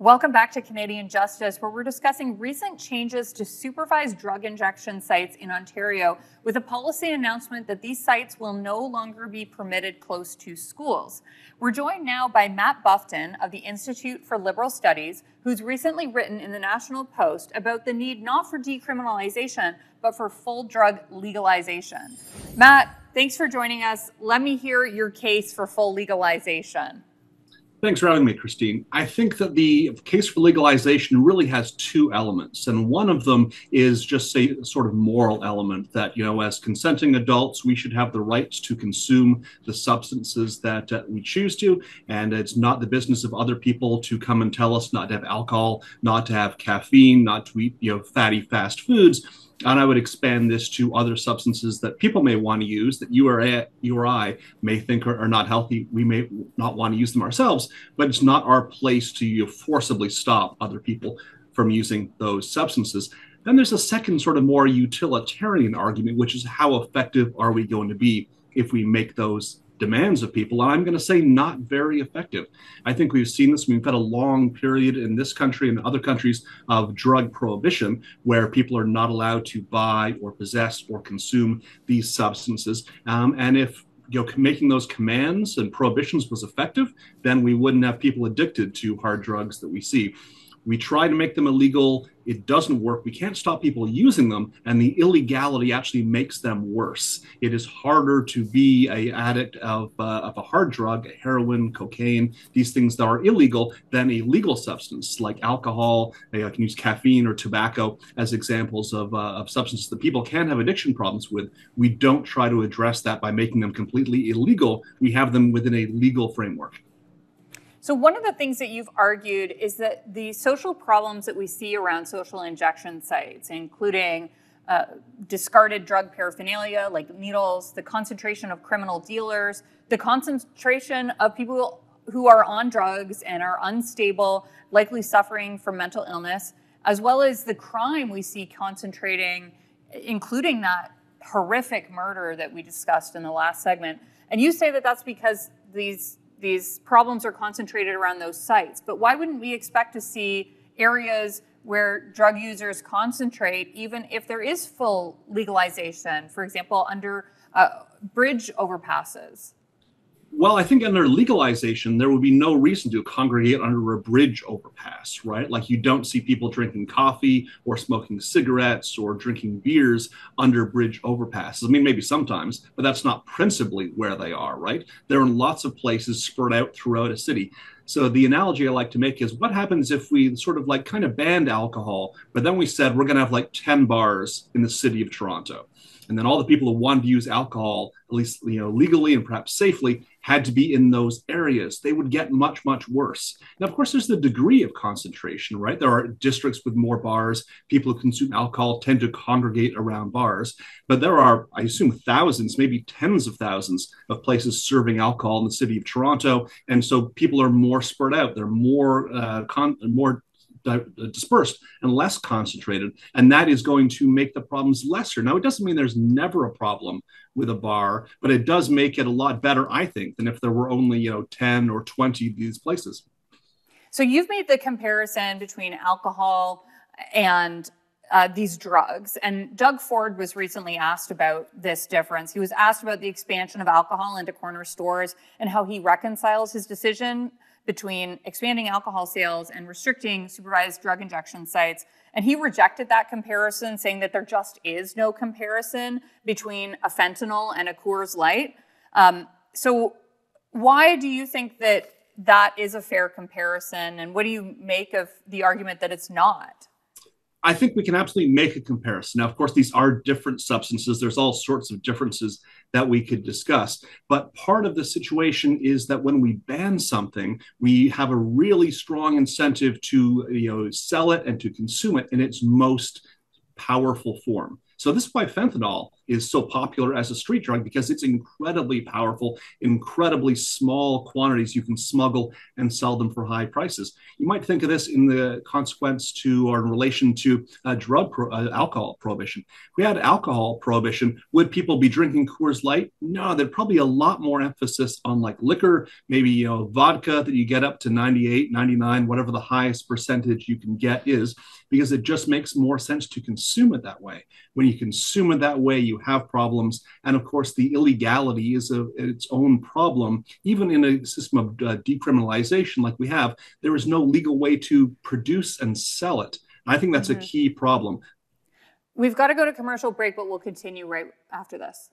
Welcome back to Canadian Justice, where we're discussing recent changes to supervised drug injection sites in Ontario with a policy announcement that these sites will no longer be permitted close to schools. We're joined now by Matt Bufton of the Institute for Liberal Studies, who's recently written in the National Post about the need not for decriminalization, but for full drug legalization. Matt, thanks for joining us. Let me hear your case for full legalization. Thanks for having me, Christine. I think that the case for legalization really has two elements. And one of them is just a sort of moral element that, you know, as consenting adults, we should have the rights to consume the substances that uh, we choose to. And it's not the business of other people to come and tell us not to have alcohol, not to have caffeine, not to eat, you know, fatty fast foods and I would expand this to other substances that people may want to use that you or, a, you or I may think are, are, not healthy. We may not want to use them ourselves, but it's not our place to forcibly stop other people from using those substances. Then there's a second sort of more utilitarian argument, which is how effective are we going to be if we make those demands of people. And I'm going to say not very effective. I think we've seen this. We've had a long period in this country and other countries of drug prohibition where people are not allowed to buy or possess or consume these substances. Um, and if you know, making those commands and prohibitions was effective, then we wouldn't have people addicted to hard drugs that we see. We try to make them illegal. It doesn't work. We can't stop people using them, and the illegality actually makes them worse. It is harder to be a addict of, uh, of a hard drug, heroin, cocaine, these things that are illegal, than a legal substance like alcohol. I can use caffeine or tobacco as examples of, uh, of substances that people can have addiction problems with. We don't try to address that by making them completely illegal. We have them within a legal framework. So, one of the things that you've argued is that the social problems that we see around social injection sites, including uh, discarded drug paraphernalia like needles, the concentration of criminal dealers, the concentration of people who are on drugs and are unstable, likely suffering from mental illness, as well as the crime we see concentrating, including that horrific murder that we discussed in the last segment. And you say that that's because these these problems are concentrated around those sites. But why wouldn't we expect to see areas where drug users concentrate, even if there is full legalization, for example, under uh, bridge overpasses? Well, I think under legalization, there would be no reason to congregate under a bridge overpass, right? Like you don't see people drinking coffee or smoking cigarettes or drinking beers under bridge overpasses. I mean, maybe sometimes, but that's not principally where they are, right? They're in lots of places spread out throughout a city. So the analogy I like to make is what happens if we sort of like kind of banned alcohol, but then we said we're going to have like 10 bars in the city of Toronto. And then all the people who wanted to use alcohol at least you know legally and perhaps safely had to be in those areas. They would get much much worse. Now of course there's the degree of concentration right? There are districts with more bars. People who consume alcohol tend to congregate around bars. But there are i assume thousands maybe tens of thousands of places serving alcohol in the city of toronto. And so people are more spread out they're more uh, con- more dispersed and less concentrated, and that is going to make the problems lesser. Now, it doesn't mean there's never a problem with a bar, but it does make it a lot better, I think, than if there were only you know 10 or 20 of these places. So you've made the comparison between alcohol and uh, these drugs. And Doug Ford was recently asked about this difference. He was asked about the expansion of alcohol into corner stores and how he reconciles his decision between expanding alcohol sales and restricting supervised drug injection sites. And he rejected that comparison, saying that there just is no comparison between a fentanyl and a Coors Light. Um, so, why do you think that that is a fair comparison? And what do you make of the argument that it's not? I think we can absolutely make a comparison. Now, of course, these are different substances. There's all sorts of differences that we could discuss. But part of the situation is that when we ban something, we have a really strong incentive to you know sell it and to consume it in its most powerful form. So this is why fentanyl is so popular as a street drug because it's incredibly powerful, incredibly small quantities you can smuggle and sell them for high prices. You might think of this in the consequence to or in relation to uh, drug pro- uh, alcohol prohibition. If we had alcohol prohibition, would people be drinking Coors Light? No, there'd probably a lot more emphasis on like liquor, maybe you know vodka that you get up to 98, 99, whatever the highest percentage you can get is, because it just makes more sense to consume it that way. When you consume it that way, you have problems, and of course the illegality is a, its own problem. Even in a system of uh, decriminalization like we have, there is no legal way to produce and sell it. I think that's mm-hmm. a key problem. We've got to go to commercial break, but we'll continue right after this.